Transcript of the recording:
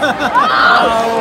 oh,